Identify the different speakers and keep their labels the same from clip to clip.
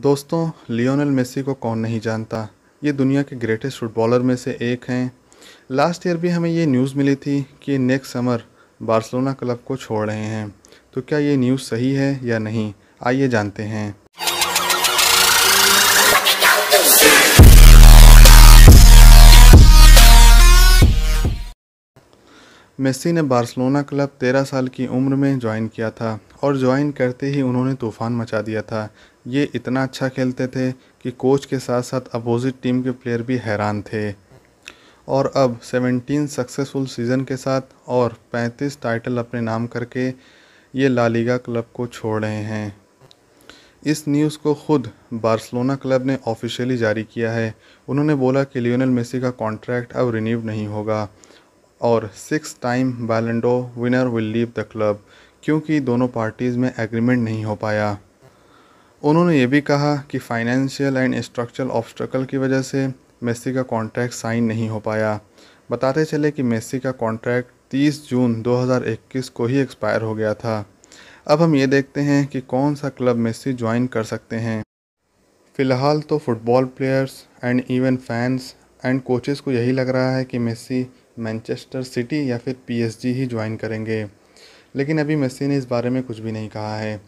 Speaker 1: दोस्तों, Lionel Messi को कौन नहीं जानता? ये दुनिया के ग्रेटेस्ट फुटबॉलर में से एक हैं। लास्ट ईयर भी हमें ये न्यूज़ मिली थी कि नेक्स्ट समर बार्सिलोना क्लब को छोड़ रहे हैं। तो क्या ये न्यूज़ सही है या नहीं? आइए जानते हैं। मेसी ने बार्सिलोना क्लब 13 साल की उम्र में ज्वाइन किया था। और ज्वाइन करते ही उन्होंने तूफ़ान मचा दिया था। ये इतना अच्छा खेलते थे कि कोच के साथ साथ अपोजिट टीम के प्लेयर भी हैरान थे। और अब 17 सक्सेसफुल सीज़न के साथ और 35 टाइटल अपने नाम करके ये लालीगा क्लब को छोड़ रहे हैं। इस न्यूज़ को खुद बार्सिलोना क्लब ने ऑफिशियली जारी किया है। उन्होंने बोला कि लियोनल मेसी का कॉन्ट्रैक्ट अब रिन्यू नहीं होगा और six time Ballon d'Or winner will leave the club क्योंकि दोनों पार्टीज़ में एग्रीमेंट नहीं हो पाया। उन्होंने ये भी कहा कि फाइनेंशियल एंड स्ट्रक्चरल ऑब्स्टकल की वजह से मेसी का कॉन्ट्रैक्ट साइन नहीं हो पाया। बताते चले कि मेसी का कॉन्ट्रैक्ट 30 जून 2021 को ही एक्सपायर हो गया था। अब हम ये देखते हैं कि कौन सा क्लब मेसी ज्वाइन कर सकते हैं। फ़िलहाल तो football players and even fans and coaches को यही लग रहा है कि मेसी मैनचेस्टर सिटी या फिर पीएसजी ही ज्वाइन करेंगे। लेकिन अभी मेसी ने इस बारे में कुछ भी नहीं कहा है।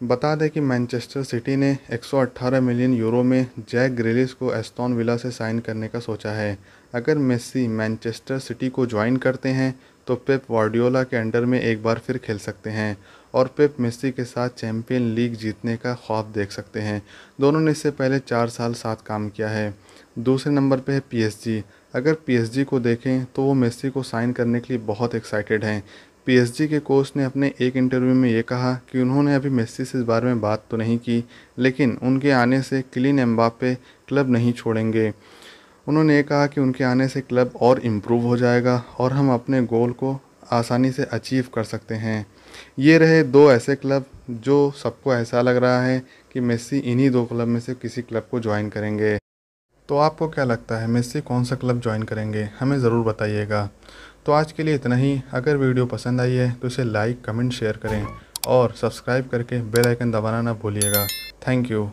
Speaker 1: बता दें कि मैनचेस्टर सिटी ने 118 मिलियन यूरो में जैक ग्रेलिस को एस्टोन विला से साइन करने का सोचा है। अगर मेसी मैनचेस्टर सिटी को ज्वाइन करते हैं तो पेप वार्डियोला के अंडर में एक बार फिर खेल सकते हैं और पेप मेसी के साथ चैम्पियन लीग जीतने का ख्वाब देख सकते हैं। दोनों ने इससे पहले चार साल साथ काम किया है। दूसरे नंबर पे है पीएसजी अगर पीएसजी को देखें तो वो मेसी को साइन करने के लिए बहुत एक्साइटेड हैं। पीएसजी के कोच ने अपने एक इंटरव्यू में ये कहा कि उन्होंने अभी मेस्सी से इस बारे में बात तो नहीं की, लेकिन उनके आने से क्लीन एम्बापे क्लब नहीं छोड़ेंगे। उन्होंने ये कहा कि उनके आने से क्लब और इम्प्रूव हो जाएगा और हम अपने गोल को आसानी से अचीव कर सकते हैं। ये रहे दो ऐसे क्लब जो सबको ऐसा लग रहा है कि मेसी इन्हीं दो क्लब में से किसी क्लब को ज्वाइन करेंगे। तो आपको क्या लगता है, मेस्सी कौन सा क्लब ज्वाइन करेंगे? हमें ज़रूर बताइएगा। तो आज के लिए इतना ही। अगर वीडियो पसंद आई है तो इसे लाइक कमेंट शेयर करें और सब्सक्राइब करके बेल आइकन दबाना ना भूलिएगा। Thank you